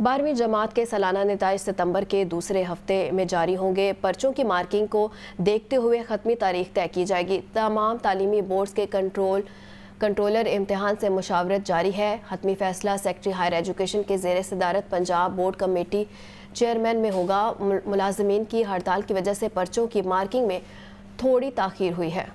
बारहवीं जमात के सालाना नतज सितंबर के दूसरे हफ़्ते में जारी होंगे। पर्चों की मार्किंग को देखते हुए ख़त्मी तारीख तय की जाएगी। तमाम तालीमी बोर्ड्स के कंट्रोल, कंट्रोलर इम्तहान से मुशावरत जारी है। हतमी फैसला सेक्रेटरी हायर एजुकेशन के जेर सदारत पंजाब बोर्ड कमेटी चेयरमैन में होगा। मुलाजमीन की हड़ताल की वजह से पर्चों की मार्किंग में थोड़ी ताखीर हुई है।